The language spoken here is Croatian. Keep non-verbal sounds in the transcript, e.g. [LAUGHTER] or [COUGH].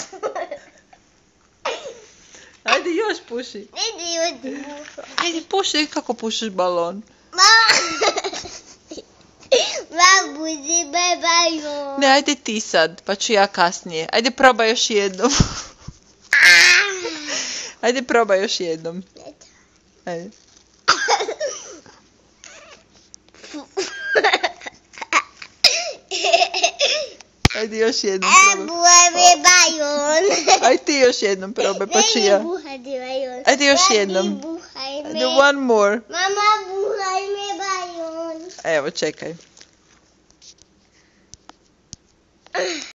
[LAUGHS] Ajde još puši. Ajde još Ajde puši, kako pušiš balon. Ma [LAUGHS] buzi balon. Ne, ajde ti sad, pa ću ja kasnije. Ajde probaj još jednom. Ah! [LAUGHS] Ajde probaj još jednom. Ajde. Ajde, još jednom probaj. Buha, bebajon. [LAUGHS] Ajde ti još jednom probaj, pa ću ja. Ajde još jednom. Ajde, one more. Mama, buhaj me bajon. Evo, čekaj.